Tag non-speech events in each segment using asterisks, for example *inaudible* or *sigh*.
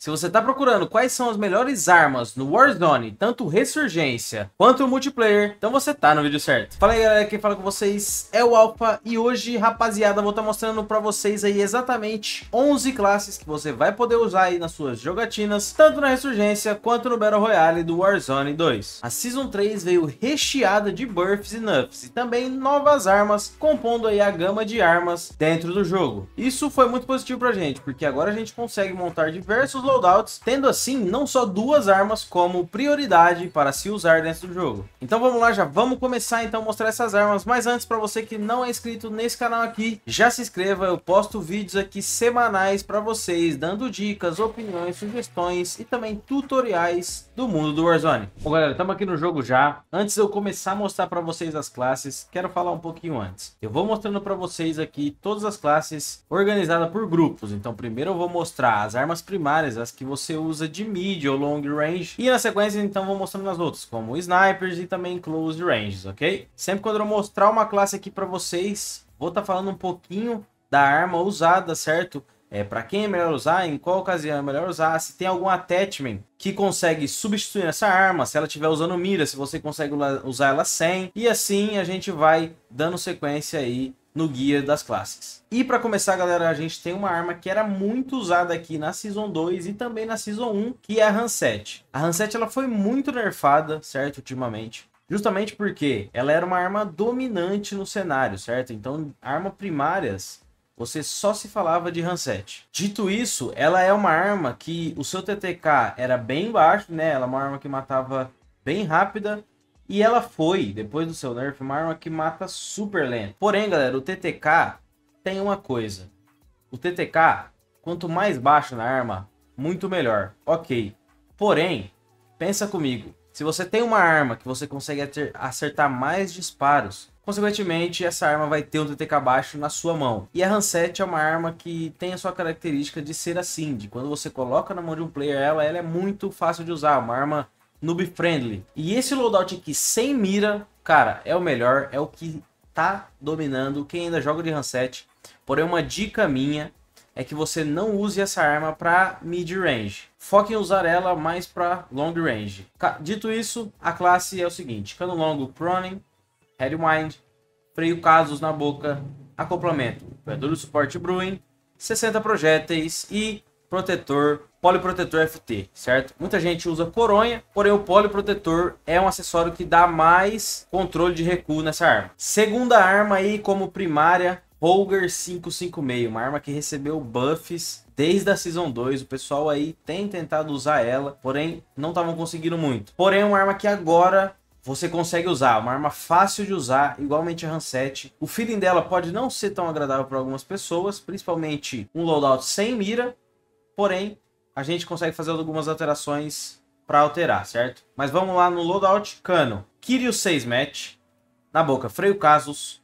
Se você está procurando quais são as melhores armas no Warzone, tanto Ressurgência quanto multiplayer, então você tá no vídeo certo. Fala aí galera, quem fala com vocês é o Alpha e hoje, rapaziada, vou estar tá mostrando para vocês aí exatamente 11 classes que você vai poder usar aí nas suas jogatinas, tanto na Ressurgência quanto no Battle Royale do Warzone 2. A Season 3 veio recheada de buffs e nerfs e também novas armas, compondo aí a gama de armas dentro do jogo. Isso foi muito positivo pra gente, porque agora a gente consegue montar diversos loadouts, tendo assim não só duas armas como prioridade para se usar dentro do jogo. Então vamos lá, já vamos começar então a mostrar essas armas, mas antes para você que não é inscrito nesse canal aqui, já se inscreva, eu posto vídeos aqui semanais para vocês, dando dicas, opiniões, sugestões e também tutoriais do mundo do Warzone. Bom galera, estamos aqui no jogo já, antes de eu começar a mostrar para vocês as classes, quero falar um pouquinho antes. Eu vou mostrando para vocês aqui todas as classes organizadas por grupos, então primeiro eu vou mostrar as armas primárias, as que você usa de mid ou long range. E na sequência, então, vou mostrando as outras, como snipers e também close ranges, ok? Sempre quando eu mostrar uma classe aqui para vocês, vou estar tá falando um pouquinho da arma usada, certo? É, para quem é melhor usar, em qual ocasião é melhor usar, se tem algum attachment que consegue substituir essa arma, se ela estiver usando mira, se você consegue usar ela sem, e assim a gente vai dando sequência aí no guia das classes. E para começar, galera, a gente tem uma arma que era muito usada aqui na Season 2 e também na Season 1, que é a Hanset. A Hanset ela foi muito nerfada, certo, ultimamente. Justamente porque ela era uma arma dominante no cenário, certo? Então, armas primárias, você só se falava de Hanset. Dito isso, ela é uma arma que o seu TTK era bem baixo, né? Ela é uma arma que matava bem rápida e ela foi, depois do seu nerf, uma arma que mata super lento. Porém, galera, o TTK tem uma coisa. O TTK, quanto mais baixo na arma, muito melhor. Ok. Porém, pensa comigo. Se você tem uma arma que você consegue acertar mais disparos, consequentemente essa arma vai ter um TTK baixo na sua mão. E a Hanset é uma arma que tem a sua característica de ser assim, de quando você coloca na mão de um player ela, ela é muito fácil de usar, uma arma noob friendly. E esse loadout aqui sem mira, cara, é o melhor, é o que tá dominando quem ainda joga de Hanset. Porém, uma dica minha é que você não use essa arma para mid range. Foque em usar ela mais para long range. Dito isso, a classe é o seguinte: cano longo Proning, Headwind, freio casos na boca, acoplamento, duro suporte Brewing, 60 projéteis e protetor poliprotetor FT, certo? Muita gente usa coronha, porém o poliprotetor é um acessório que dá mais controle de recuo nessa arma. Segunda arma aí como primária, Holger 556, uma arma que recebeu buffs desde a Season 2. O pessoal aí tem tentado usar ela, porém não estavam conseguindo muito. Porém é uma arma que agora você consegue usar, uma arma fácil de usar, igualmente a Hanset. O feeling dela pode não ser tão agradável para algumas pessoas, principalmente um loadout sem mira, porém a gente consegue fazer algumas alterações para alterar, certo? Mas vamos lá no loadout cano. Kirio 6 match, na boca freio casos,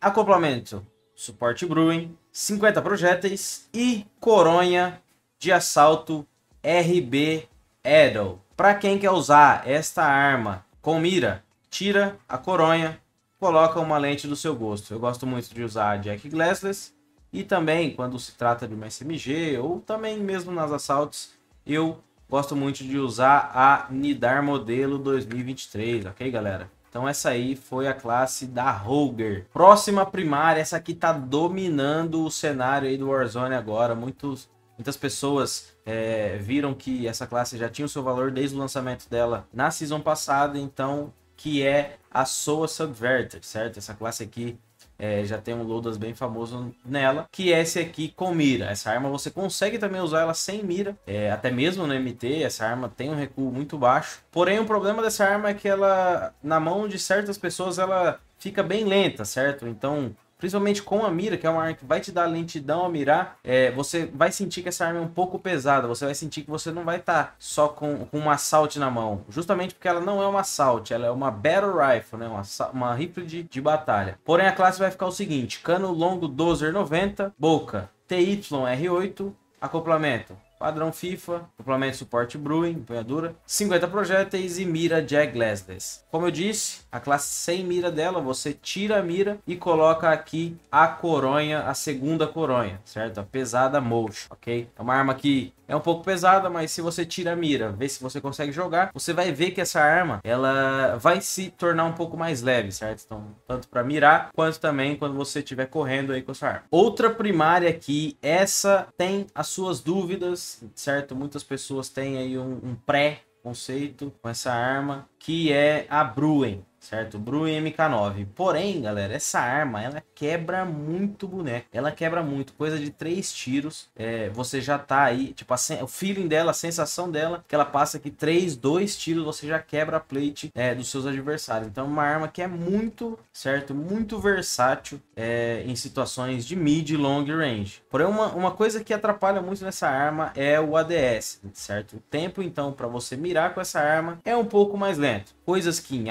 acoplamento suporte Brewing, 50 projéteis e coronha de assalto RB Edel. Para quem quer usar esta arma com mira, tira a coronha, coloca uma lente do seu gosto. Eu gosto muito de usar a Jack Glassless e também, quando se trata de uma SMG ou também mesmo nas assaltos, eu gosto muito de usar a Nidar Modelo 2023, ok, galera? Então essa aí foi a classe da Roger. Próxima primária, essa aqui tá dominando o cenário aí do Warzone agora. Muitos, muitas pessoas é, viram que essa classe já tinha o seu valor desde o lançamento dela na season passada, então que é a Soa Subverter, certo? Essa classe aqui é, já tem um Lodas bem famoso nela, que é esse aqui com mira. Essa arma você consegue também usar ela sem mira, é, até mesmo no MT, essa arma tem um recuo muito baixo. Porém, o problema dessa arma é que ela, na mão de certas pessoas, ela fica bem lenta, certo? Então, principalmente com a mira, que é uma arma que vai te dar lentidão a mirar, é, você vai sentir que essa arma é um pouco pesada, você vai sentir que você não vai estar tá só com, com um assalto na mão, justamente porque ela não é uma assalto, ela é uma battle rifle, né, uma, uma rifle de, de batalha. Porém, a classe vai ficar o seguinte, cano longo 12 90, boca TYR8, acoplamento padrão FIFA, complemento suporte Brewing, empunhadura, 50 projéteis e mira Jag Glassless. Como eu disse, a classe sem mira dela, você tira a mira e coloca aqui a coronha, a segunda coronha, certo? A pesada motion, ok? É uma arma que é um pouco pesada, mas se você tira a mira, vê se você consegue jogar, você vai ver que essa arma, ela vai se tornar um pouco mais leve, certo? Então, tanto para mirar, quanto também quando você estiver correndo aí com essa arma. Outra primária aqui, essa tem as suas dúvidas, certo? Muitas pessoas têm aí um, um pré-conceito com essa arma, que é a Bruen, certo? Bruen MK9. Porém, galera, essa arma, ela quebra muito boneco. Ela quebra muito. Coisa de três tiros, é, você já tá aí, tipo, a, o feeling dela, a sensação dela, que ela passa que três, dois tiros, você já quebra a plate é, dos seus adversários. Então, é uma arma que é muito, certo? Muito versátil é, em situações de mid e long range. Porém, uma, uma coisa que atrapalha muito nessa arma é o ADS, certo? O tempo, então, para você mirar com essa arma é um pouco mais lento. Coisas que em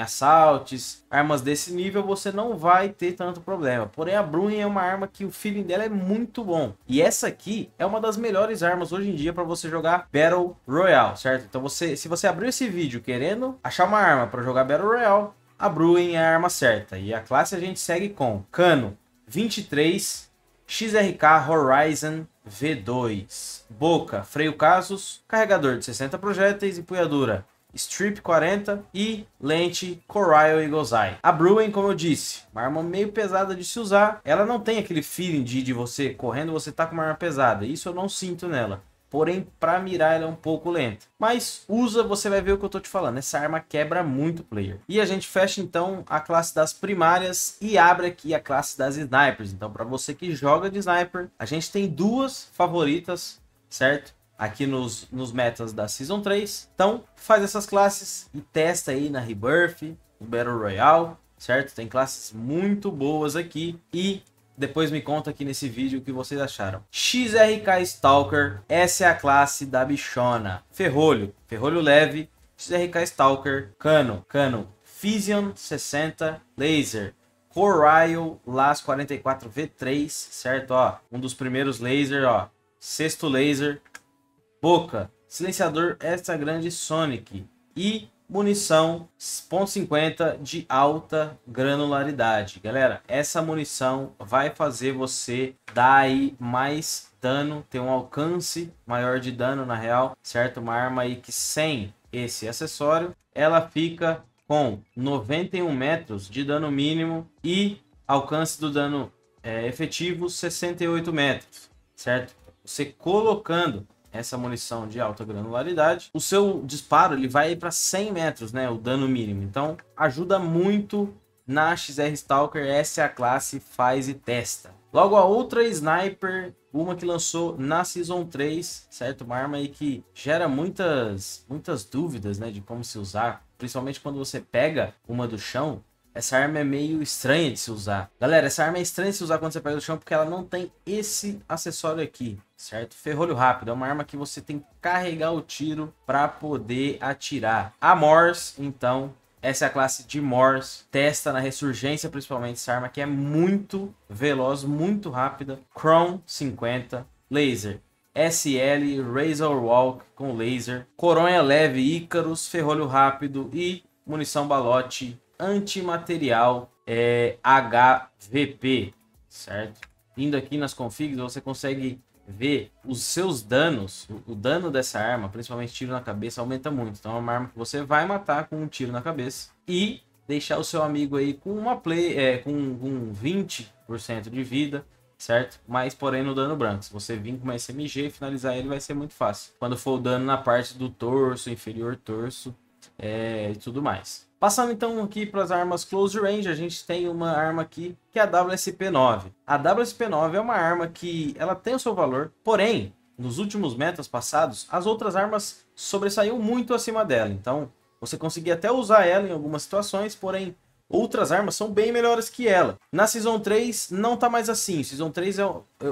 assaltos, armas desse nível, você não vai ter tanto problema. Porém, a Bruen é uma arma que o feeling dela é muito bom. E essa aqui é uma das melhores armas hoje em dia para você jogar Battle Royale, certo? Então, você, se você abrir esse vídeo querendo achar uma arma para jogar Battle Royale, a Bruen é a arma certa. E a classe a gente segue com cano 23, XRK Horizon V2, boca, freio casos, carregador de 60 projéteis, empunhadura Strip 40 e lente Coral Eagle's Eye. A Bruen, como eu disse, uma arma meio pesada de se usar. Ela não tem aquele feeling de, de você correndo, você tá com uma arma pesada. Isso eu não sinto nela. Porém, para mirar ela é um pouco lenta. Mas usa, você vai ver o que eu tô te falando. Essa arma quebra muito player. E a gente fecha então a classe das primárias e abre aqui a classe das snipers. Então, para você que joga de sniper, a gente tem duas favoritas, certo? Aqui nos, nos metas da Season 3. Então, faz essas classes e testa aí na Rebirth, no Battle Royale, certo? Tem classes muito boas aqui e depois me conta aqui nesse vídeo o que vocês acharam. XRK Stalker, essa é a classe da bichona. Ferrolho, ferrolho leve, XRK Stalker, cano, cano, Fission 60, laser, Corail Las 44 V3, certo? Ó, um dos primeiros laser, ó, sexto laser, boca, silenciador extra grande Sonic e munição .50 de alta granularidade. Galera, essa munição vai fazer você dar aí mais dano, ter um alcance maior de dano na real, certo? Uma arma aí que sem esse acessório, ela fica com 91 metros de dano mínimo e alcance do dano é, efetivo 68 metros, certo? Você colocando essa munição de alta granularidade, o seu disparo ele vai para 100 metros, né, o dano mínimo. Então ajuda muito na XR Stalker, essa é a classe faz e testa. Logo a outra sniper, uma que lançou na Season 3, certo? Uma arma aí que gera muitas, muitas dúvidas, né, de como se usar, principalmente quando você pega uma do chão, essa arma é meio estranha de se usar. Galera, essa arma é estranha de se usar quando você pega do chão porque ela não tem esse acessório aqui, certo? Ferrolho rápido, é uma arma que você tem que carregar o tiro para poder atirar. A Morse, então, essa é a classe de Morse. Testa na ressurgência, principalmente, essa arma que é muito veloz, muito rápida. Chrome 50, laser. SL Razor Walk com laser, coronha leve Icarus, ferrolho rápido e munição balote antimaterial é, HVP, certo? Indo aqui nas configs, você consegue ver os seus danos, o, dano dessa arma, principalmente tiro na cabeça, aumenta muito. Então é uma arma que você vai matar com um tiro na cabeça e deixar o seu amigo aí com uma play, é, com, com 20% de vida, certo? Mas porém no dano branco. Se você vir com uma SMG e finalizar ele vai ser muito fácil. Quando for o dano na parte do torso, inferior torso é, e tudo mais. Passando então aqui para as armas close range, a gente tem uma arma aqui que é a WSP-9. A WSP-9 é uma arma que ela tem o seu valor, porém, nos últimos metas passados, as outras armas sobressaíram muito acima dela. Então, você conseguia até usar ela em algumas situações, porém, outras armas são bem melhores que ela. Na Season 3 não tá mais assim. Season 3 é,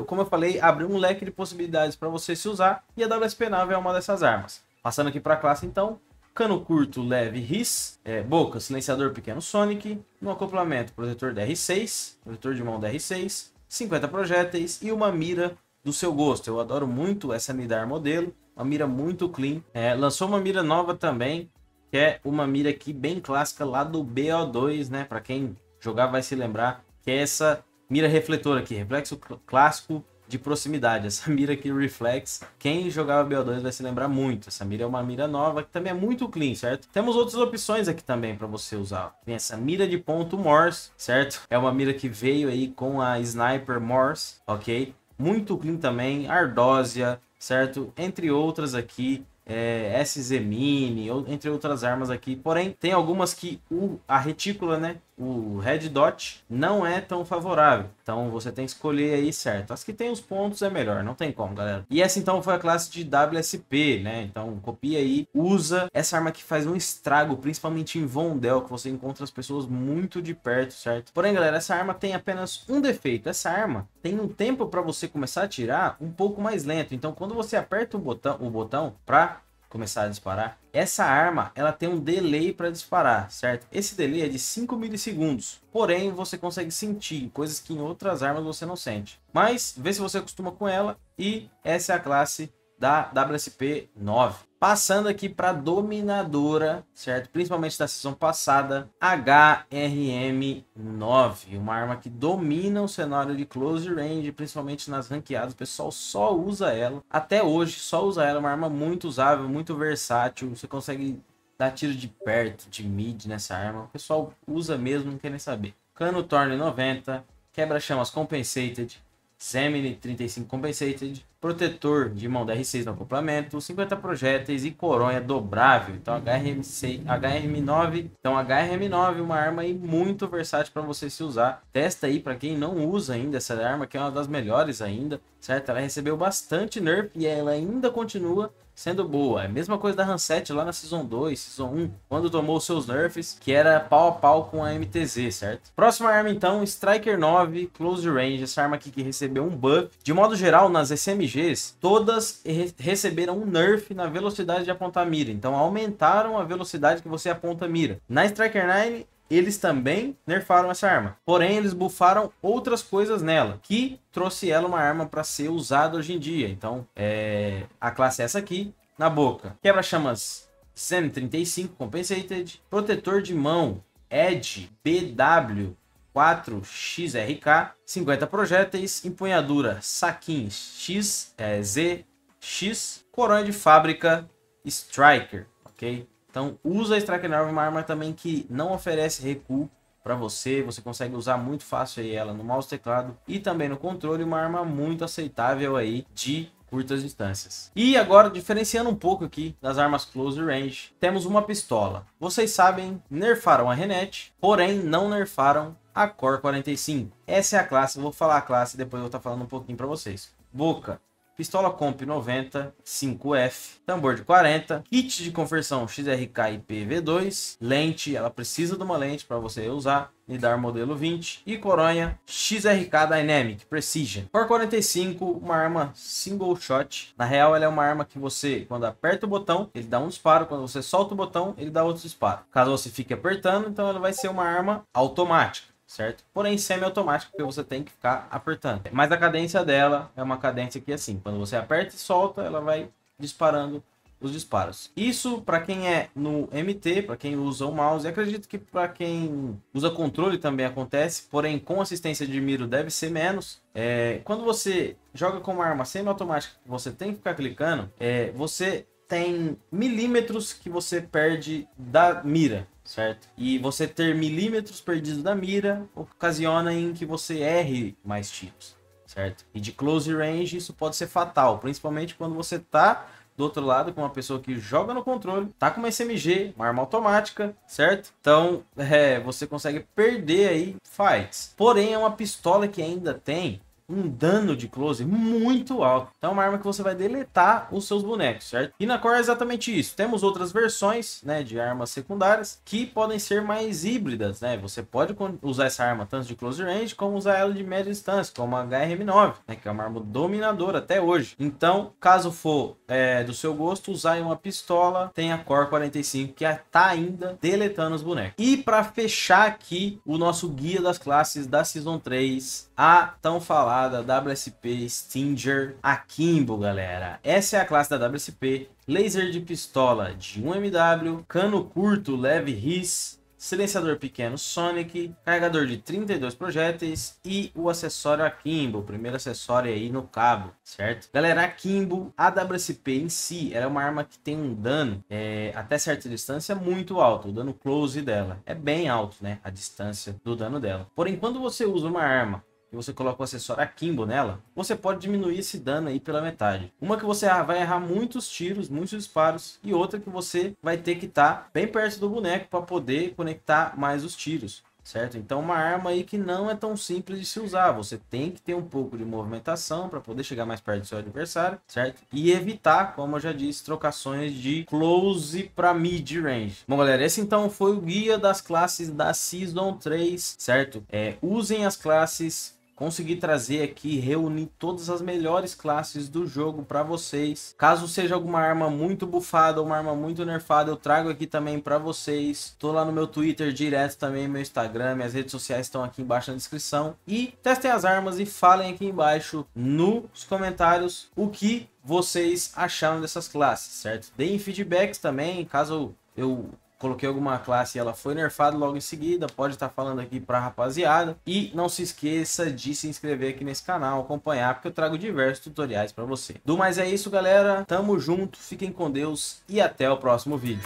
como eu falei, abriu um leque de possibilidades para você se usar e a WSP-9 é uma dessas armas. Passando aqui para a classe então, cano curto leve RIS, é, boca, silenciador pequeno Sonic, no acoplamento protetor DR6, protetor de mão DR6, 50 projéteis e uma mira do seu gosto. Eu adoro muito essa Nidar modelo, uma mira muito clean. É, lançou uma mira nova também, que é uma mira aqui bem clássica lá do BO2, né? Para quem jogar vai se lembrar, que é essa mira refletor aqui, reflexo clássico de proximidade. *laughs* Essa mira aqui reflex, quem jogava BO2 vai se lembrar muito. Essa mira é uma mira nova que também é muito clean, certo? Temos outras opções aqui também para você usar. Tem essa mira de ponto Morse, certo? É uma mira que veio aí com a Sniper Morse, ok? Muito clean também, Ardósia, certo? Entre outras aqui é, SZ Mini, entre outras armas aqui. Porém, tem algumas que o, a retícula, né? O Red Dot não é tão favorável. Então você tem que escolher aí certo. As que tem os pontos é melhor, não tem como, galera. E essa então foi a classe de WSP, né? Então copia aí, usa essa arma que faz um estrago, principalmente em Vondel, que você encontra as pessoas muito de perto, certo? Porém, galera, essa arma tem apenas um defeito. Essa arma tem um tempo para você começar a atirar um pouco mais lento. Então quando você aperta o botão, o botão para começar a disparar, essa arma ela tem um delay para disparar, certo? Esse delay é de 5 milissegundos, porém você consegue sentir coisas que em outras armas você não sente. Mas vê se você acostuma com ela e essa é a classe da WSP 9. Passando aqui para dominadora, certo? Principalmente da season passada, HRM9, uma arma que domina o cenário de close range, principalmente nas ranqueadas. O pessoal só usa ela. Até hoje, só usa ela. Uma arma muito usável, muito versátil. Você consegue dar tiro de perto, de mid nessa arma. O pessoal usa mesmo, não quer nem saber. Cano Torne 90, quebra-chamas compensated, Semini 35 Compensated, protetor de mão DR6 no acoplamento, 50 projéteis e coronha dobrável. Então HRM6, HRM9, então HRM9 uma arma aí muito versátil para você se usar. Testa aí para quem não usa ainda essa arma, que é uma das melhores ainda, certo? Ela recebeu bastante nerf e ela ainda continua sendo boa. É a mesma coisa da Hanset lá na Season 2, Season 1, quando tomou seus nerfs, que era pau a pau com a MTZ, certo? Próxima arma então, Striker 9 Close Range, essa arma aqui que recebeu um buff. De modo geral, nas SMGs, todas re receberam um nerf na velocidade de apontar mira, então aumentaram a velocidade que você aponta mira. Na Striker 9, eles também nerfaram essa arma. Porém, eles bufaram outras coisas nela, que trouxe ela uma arma para ser usada hoje em dia. Então, é... a classe é essa aqui, na boca. Quebra-chamas Zen 35 Compensated. Protetor de mão Edge BW 4XRK. 50 projéteis. Empunhadura Saquins X, é, ZX. Coronha de fábrica Striker, ok? Então, usa a Striker 9, uma arma também que não oferece recuo para você, você consegue usar muito fácil aí ela no mouse teclado e também no controle, uma arma muito aceitável aí de curtas distâncias. E agora, diferenciando um pouco aqui das armas close range, temos uma pistola. Vocês sabem, nerfaram a Renet, porém não nerfaram a Core 45. Essa é a classe, vou falar a classe depois eu vou estar falando um pouquinho para vocês. Boca, pistola comp 90, 5F, tambor de 40, kit de conversão XRK IPv2, lente, ela precisa de uma lente para você usar, lidar modelo 20 e coronha XRK Dynamic Precision. Por 45, uma arma single shot. Na real, ela é uma arma que você, quando aperta o botão, ele dá um disparo, quando você solta o botão, ele dá outro disparo. Caso você fique apertando, então ela vai ser uma arma automática certo? Porém semi-automático, porque você tem que ficar apertando. Mas a cadência dela é uma cadência que assim, quando você aperta e solta, ela vai disparando os disparos. Isso para quem é no MT, para quem usa o mouse, acredito que para quem usa controle também acontece, porém com assistência de miro deve ser menos. É, quando você joga com uma arma semi-automática, você tem que ficar clicando, é, você tem milímetros que você perde da mira, certo? E você ter milímetros perdidos da mira ocasiona em que você erre mais tiros, certo? E de close range isso pode ser fatal, principalmente quando você tá do outro lado com uma pessoa que joga no controle, tá com uma SMG, uma arma automática, certo? Então, *laughs* é, você consegue perder aí fights. Porém, é uma pistola que ainda tem um dano de close muito alto. Então é uma arma que você vai deletar os seus bonecos, certo? E na Core é exatamente isso. Temos outras versões, né, de armas secundárias que podem ser mais híbridas, né? Você pode usar essa arma tanto de close range como usar ela de média distância, como a HRM9, né, que é uma arma dominadora até hoje. Então, caso for é, do seu gosto, usar uma pistola, tem a Core 45 que está ainda deletando os bonecos. E para fechar aqui o nosso guia das classes da Season 3, a tão falar espada WSP Stinger Akimbo, galera. Essa é a classe da WSP. Laser de pistola de 1MW, cano curto leve RIS, silenciador pequeno Sonic, carregador de 32 projéteis e o acessório Akimbo, o primeiro acessório aí no cabo, certo? Galera, Akimbo, a WSP em si, ela é uma arma que tem um dano é, até certa distância muito alto, o dano close dela é bem alto, né? A distância do dano dela. Porém, quando você usa uma arma e você coloca o acessório Akimbo nela, você pode diminuir esse dano aí pela metade. Uma que você vai errar muitos tiros, muitos disparos, e outra que você vai ter que estar tá bem perto do boneco para poder conectar mais os tiros certo? Então uma arma aí que não é tão simples de se usar, você tem que ter um pouco de movimentação para poder chegar mais perto do seu adversário, certo? E evitar, como eu já disse, trocações de close para mid range. Bom galera, esse então foi o guia das classes da Season 3, certo? É, usem as classes consegui trazer aqui, reunir todas as melhores classes do jogo para vocês. Caso seja alguma arma muito bufada ou uma arma muito nerfada, eu trago aqui também para vocês. Tô lá no meu Twitter direto também, meu Instagram, minhas redes sociais estão aqui embaixo na descrição. E testem as armas e falem aqui embaixo nos comentários o que vocês acharam dessas classes, certo? Deem feedbacks também, caso eu coloquei alguma classe e ela foi nerfada logo em seguida, pode estar tá falando aqui pra rapaziada. E não se esqueça de se inscrever aqui nesse canal, acompanhar, porque eu trago diversos tutoriais para você. Do mais é isso, galera. Tamo junto, fiquem com Deus e até o próximo vídeo.